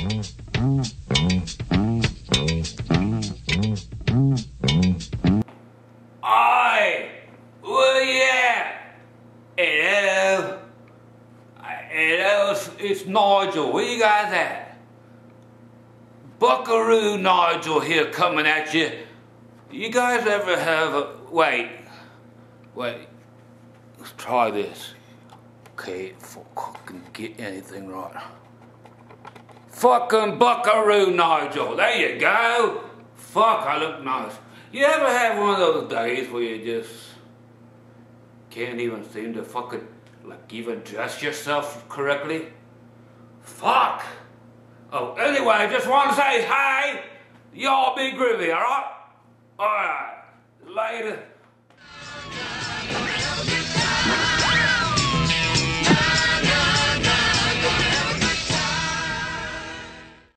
Where you at? Hello? Hello, it's, it's Nigel. Where you guys at? Buckaroo Nigel here coming at you. You guys ever have a... Wait. Wait. Let's try this. Okay, if I can get anything right. Fucking Buckaroo Nigel. There you go. Fuck, I look nice. You ever have one of those days where you just can't even seem to fucking, like, even dress yourself correctly? Fuck! Oh, anyway, just want to say, hey, y'all be groovy, alright? Alright, later.